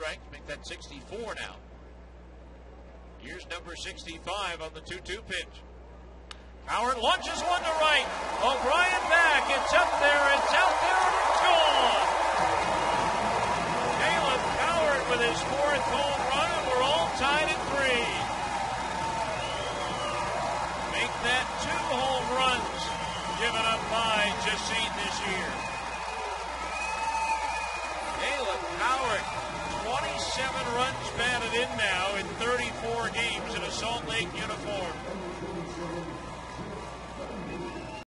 strikes, make that 64 now. Here's number 65 on the 2 2 pitch. Cowart launches one to right. O'Brien back. It's up there. It's out there. And it's gone. Kaleb Cowart with his fourth home run, and we're all tied at three. Make that two home runs given up by Jacine this year. 27 batted in now in 34 games in a Salt Lake uniform.